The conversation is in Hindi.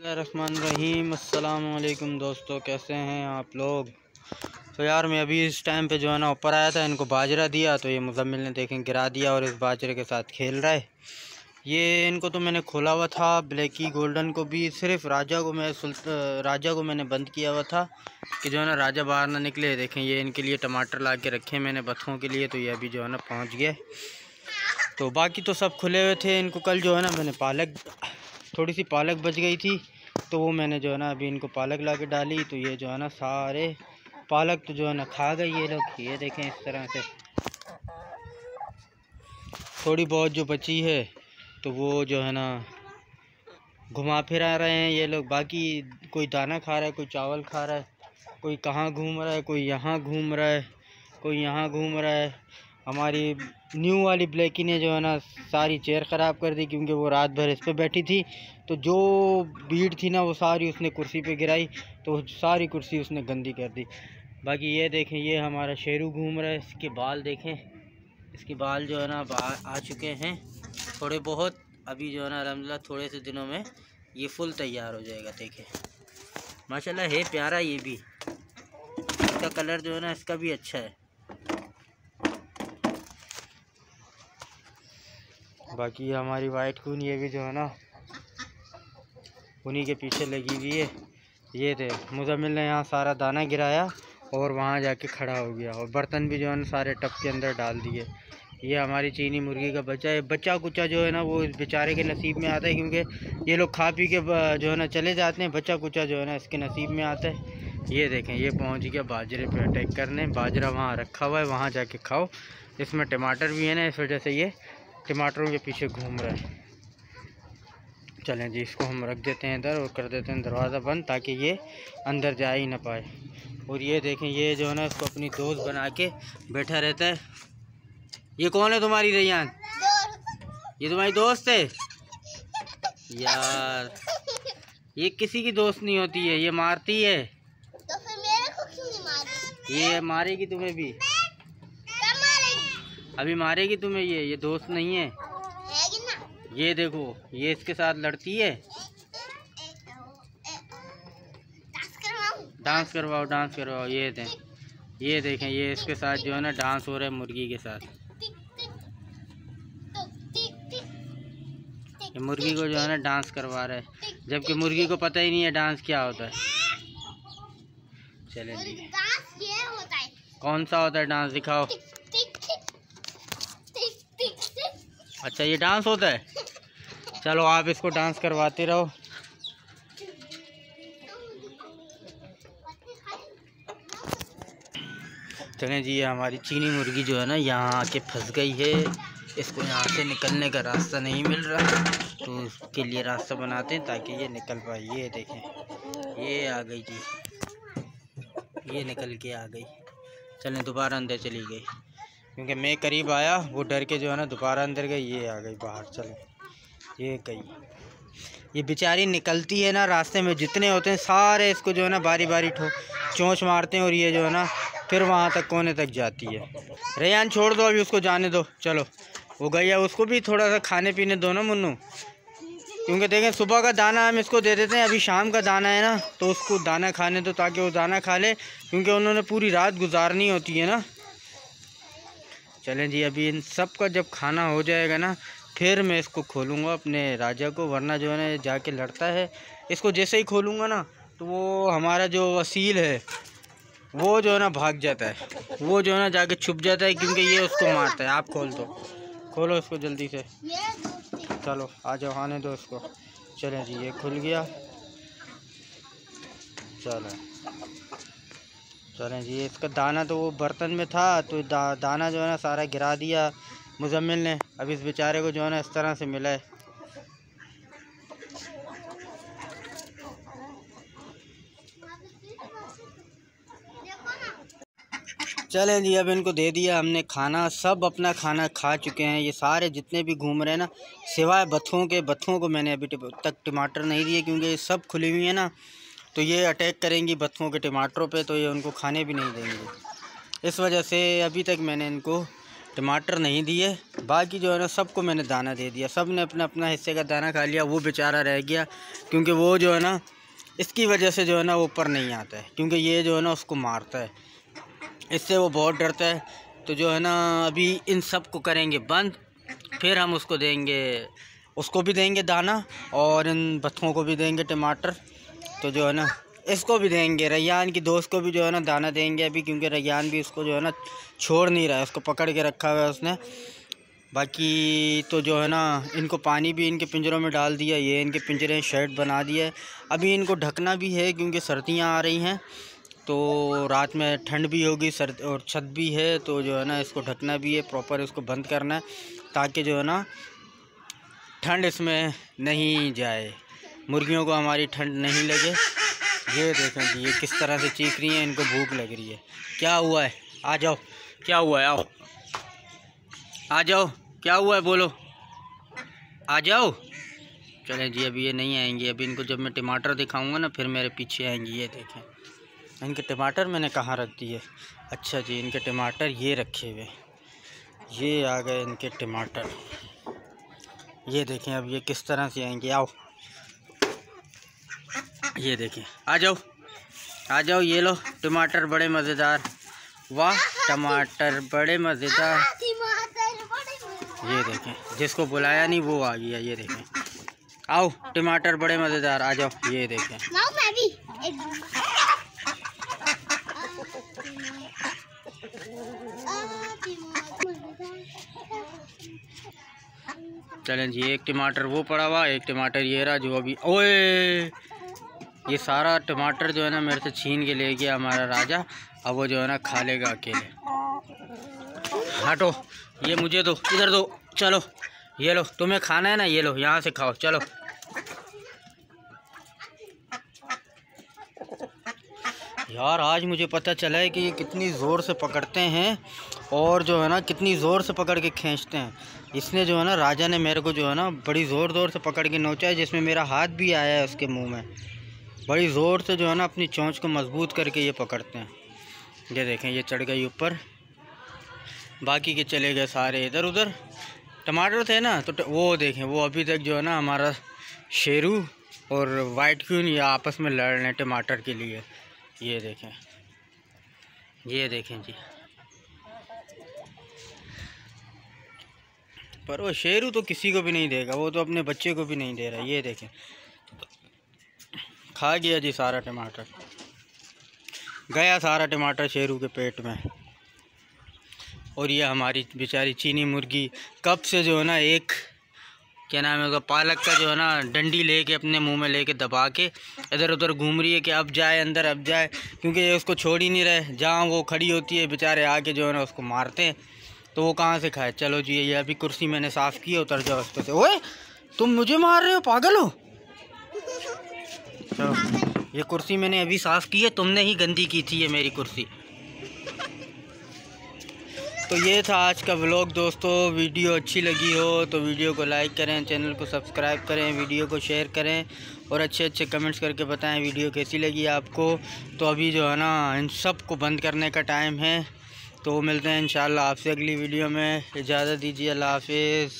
रहीम अल्लाम दोस्तों, कैसे हैं आप लोग? तो यार, मैं अभी इस टाइम पे जो है ना, ऊपर आया था, इनको बाजरा दिया तो ये मुजम्मिल ने देखें, गिरा दिया और इस बाजरे के साथ खेल रहा है। ये इनको तो मैंने खोला हुआ था, ब्लैकी गोल्डन को भी, सिर्फ़ राजा को मैं सुल्त राजा को मैंने बंद किया हुआ था, कि जो है ना, राजा बाहर ना निकले। देखें, ये इनके लिए टमाटर ला के रखे मैंने बथों के लिए तो ये अभी जो है ना, पहुँच गए। तो बाकी तो सब खुले हुए थे, इनको कल जो है ना, मैंने पालक थोड़ी सी पालक बच गई थी तो वो मैंने जो है ना अभी इनको पालक ला के डाली तो ये जो है ना सारे पालक तो जो है ना खा गई ये लोग। ये देखें इस तरह से। थोड़ी बहुत जो बची है तो वो जो है ना घुमा फिरा रहे हैं ये लोग। बाकी कोई दाना खा रहा है, कोई चावल खा रहा है, कोई कहाँ घूम रहा है, कोई यहाँ घूम रहा है, कोई यहाँ घूम रहा है। हमारी न्यू वाली ब्लैकी ने जो है ना सारी चेयर ख़राब कर दी क्योंकि वो रात भर इस पर बैठी थी। तो जो भीड़ थी ना वो सारी उसने कुर्सी पे गिराई तो सारी कुर्सी उसने गंदी कर दी। बाकी ये देखें, ये हमारा शेरू घूम रहा है। इसके बाल देखें, इसके बाल जो है ना आ चुके हैं। थोड़े बहुत, अभी जो है ना अलहमदिल्ला, थोड़े से दिनों में ये फुल तैयार हो जाएगा, देखें। माशाल्लाह, है प्यारा ये भी। इसका कलर जो है ना, इसका भी अच्छा है। बाकी हमारी वाइट खून ये भी जो है ना, उन्हीं के पीछे लगी हुई है। ये थे, मुजम्मिल ने यहाँ सारा दाना गिराया और वहाँ जाके खड़ा हो गया और बर्तन भी जो है ना सारे टप के अंदर डाल दिए। ये हमारी चीनी मुर्गी का बच्चा है। बच्चा कुचा जो है ना वो इस बेचारे के नसीब में आता है क्योंकि ये लोग खा पी के जो है ना चले जाते हैं। बच्चा कुचा जो है ना इसके नसीब में आता है। ये देखें, ये पहुँच गया बाजरे पे अटैक करने। बाजरा वहाँ रखा हुआ है, वहाँ जाके खाओ। इसमें टमाटर भी है ना, इस वजह से ये टमाटरों के पीछे घूम रहा है। चलें जी इसको हम रख देते हैं इधर और कर देते हैं दरवाज़ा बंद ताकि ये अंदर जा ही ना पाए। और ये देखें ये जो है ना इसको अपनी दोस्त बना के बैठा रहता है। ये कौन है तुम्हारी रैयान? ये तुम्हारी दोस्त है? यार ये किसी की दोस्त नहीं होती है ये मारती है। तो फिर मेरे को क्यों नहीं मारी ये मारेगी तुम्हें भी। अभी मारेगी तुम्हें ये ये दोस्त नहीं है ये देखो ये इसके साथ लड़ती है डांस करवाओ डांस करवाओ ये दें ये देखें ये इसके साथ जो है ना डांस हो रहा है मुर्गी के साथ ये मुर्गी को जो है ना डांस करवा रहा है जबकि मुर्गी को पता ही नहीं है डांस क्या होता है चले जी कौन सा होता है डांस दिखाओ अच्छा ये डांस होता है? चलो, आप इसको डांस करवाते रहो। चलें जी, ये हमारी चीनी मुर्गी जो है ना, यहाँ आके फंस गई है। इसको यहाँ से निकलने का रास्ता नहीं मिल रहा। तो उसके लिए रास्ता बनाते हैं ताकि ये निकल पाए। ये देखें, ये आ गई जी। ये निकल के आ गई। चलें, दोबारा अंदर चली गई। क्योंकि मैं करीब आया, वो डर के जो है ना दोबारा अंदर गई, ये आ गई बाहर, चले। ये गई। ये बेचारी निकलती है ना रास्ते में, जितने होते हैं, सारे इसको जो है ना बारी बारी ठो, चोंच मारते हैं और ये जो है ना, फिर वहाँ तक, कोने तक जाती है। रेयान छोड़ दो, अभी उसको जाने दो। चलो, वो गई है, उसको भी थोड़ा सा खाने पीने दो ना मुन्नू। क्योंकि देखें, सुबह का दाना हम इसको दे देते हैं, अभी शाम का दाना है ना तो उसको दाना खाने दो, ताकि वो दाना खा ले, क्योंकि उन्होंने पूरी रात गुजारनी होती है ना। चलें जी, अभी इन सब का जब खाना हो जाएगा ना, फिर मैं इसको खोलूँगा अपने राजा को, वरना जो है ना जाके लड़ता है। इसको जैसे ही खोलूँगा ना तो वो हमारा जो वसील है, वो जो है ना, भाग जाता है। वो जो है ना, जाके छुप जाता है, क्योंकि ये उसको मारता है। आप खोल दो। खोलो इसको जल्दी से। चलो, आ जाओ, आने दो इसको। चलें जी, ये खुल गया। चलो। चलें जी इसका दाना तो वो बर्तन में था तो दा, दाना जो है ना सारा गिरा दिया मुजम्मिल ने। अब इस बेचारे को जो है ना इस तरह से मिला है। चलें जी अब इनको दे दिया हमने खाना। सब अपना खाना खा चुके हैं। ये सारे जितने भी घूम रहे हैं ना सिवाय बथों के बथों को मैंने अभी तक टमाटर नहीं दिए क्योंकि सब खुली हुई है ना। तो ये अटैक करेंगी बथुओं के टमाटरों पे तो ये उनको खाने भी नहीं देंगे। इस वजह से अभी तक मैंने इनको टमाटर नहीं दिए। बाकी जो है ना, सबको मैंने दाना दे दिया। सबने अपना अपना हिस्से का दाना खा लिया, वो बेचारा रह गया। क्योंकि वो जो है ना, इसकी वजह से जो है ना ऊपर नहीं आता है। क्योंकि ये जो है ना, उसको मारता है। इससे वो बहुत डरता है। तो जो है ना, अभी इन सबको करेंगे बंद। फिर हम उसको देंगे, उसको भी देंगे दाना और इन बत्थों को भी देंगे टमाटर। तो जो है ना, इसको भी देंगे। रैयान की दोस्त को भी जो है ना दाना देंगे अभी, क्योंकि रैयान भी उसको जो है ना छोड़ नहीं रहा है। उसको पकड़ के रखा हुआ है उसने। बाकी तो जो है ना, इनको पानी भी इनके पिंजरों में डाल दिया। ये इनके पिंजरे शेड बना दिया है। अभी इनको ढकना भी है, क्योंकि सर्दियाँ आ रही हैं। तो रात में ठंड भी होगी, सर्द और छत भी है तो जो है ना इसको ढकना भी है। प्रॉपर इसको बंद करना है, ताकि जो है ना ठंड इसमें नहीं जाए। मुर्गियों को हमारी ठंड नहीं लगे। ये देखें जी, ये किस तरह से चीख रही हैं, इनको भूख लग रही है। क्या हुआ है? आ जाओ। क्या हुआ है? आओ। आ जाओ। क्या हुआ है? बोलो। आ जाओ। चलें जी, अभी ये नहीं आएँगी। अभी इनको जब मैं टमाटर दिखाऊँगा ना, फिर मेरे पीछे आएँगी। ये देखें। इनके टमाटर मैंने कहाँ रख दिए? अच्छा जी, इनके टमाटर ये रखे हुए। ये आ गए इनके टमाटर। ये देखें, अब ये किस तरह से आएँगे? आओ। ये देखें आ जाओ आ जाओ ये लो टमाटर बड़े मज़ेदार। वाह टमाटर बड़े मज़ेदार। ये देखें जिसको बुलाया नहीं वो आ गया ये देखें आओ टमाटर बड़े मज़ेदार आ जाओ ये देखें चलें जी एक टमाटर वो पड़ा हुआ एक टमाटर ये रहा जो अभी ओए! ये सारा टमाटर जो है ना मेरे से छीन के ले गया हमारा राजा। अब वो जो है ना खा लेगा अकेले। हटो, ये मुझे दो, इधर दो, चलो, ये लो, तुम्हें खाना है ना, ये लो, यहाँ से खाओ, चलो। यार, आज मुझे पता चला है कि ये कितनी ज़ोर से पकड़ते हैं और जो है ना, कितनी ज़ोर से पकड़ के खींचते हैं। इसने जो है ना, राजा ने मेरे को जो है ना, बड़ी ज़ोर ज़ोर से पकड़ के नोचा है, जिसमें मेरा हाथ भी आया है उसके मुँह में। बड़ी ज़ोर से जो है ना अपनी चोंच को मज़बूत करके ये पकड़ते हैं। ये देखें, ये चढ़ गई ऊपर। बाकी के चले गए सारे इधर उधर। टमाटर थे ना तो वो देखें, वो अभी तक जो है ना हमारा शेरू और वाइट क्यून ये आपस में लड़ रहे हैं टमाटर के लिए। ये देखें ये देखें जी। पर वो शेरू तो किसी को भी नहीं देगा, वो तो अपने बच्चे को भी नहीं दे रहा ये देखें खा गया जी सारा टमाटर। गया सारा टमाटर शेरू के पेट में। और ये हमारी बेचारी चीनी मुर्गी कब से जो है ना एक, क्या नाम है पालक का जो है ना डंडी लेके अपने मुँह में लेके दबा के इधर उधर घूम रही है कि अब जाए, अंदर अब जाए, क्योंकि ये उसको छोड़ ही नहीं रहे। जहाँ वो खड़ी होती है, बेचारे आके जो है ना उसको मारते हैं। तो वो कहाँ से खाए? चलो जी, ये अभी कुर्सी मैंने साफ़ की उतर जाओ उस पर से। ओए, तुम मुझे मार रहे हो, पागल हो? चलो ये कुर्सी मैंने अभी साफ़ की है, तुमने ही गंदी की थी ये मेरी कुर्सी। तो ये था आज का व्लॉग दोस्तों। वीडियो अच्छी लगी हो तो वीडियो को लाइक करें, चैनल को सब्सक्राइब करें, वीडियो को शेयर करें और अच्छे अच्छे कमेंट्स करके बताएँ वीडियो कैसी लगी आपको। तो अभी जो है ना, इन सबको बंद करने का टाइम है। तो मिलते हैं इंशाल्लाह आपसे अगली वीडियो में। इजाज़त दीजिए, अल्लाह हाफिज़।